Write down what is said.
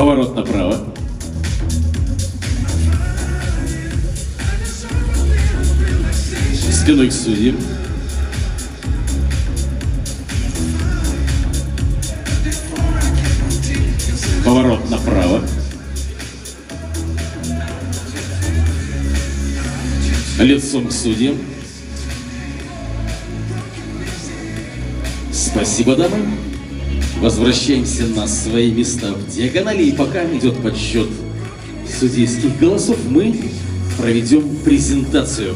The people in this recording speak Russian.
Поворот направо. Спиной к судьям. Поворот направо. Лицом к судьям. Спасибо, дамы. Возвращаемся на свои места в диагонали. И пока идет подсчет судейских голосов, мы проведем презентацию.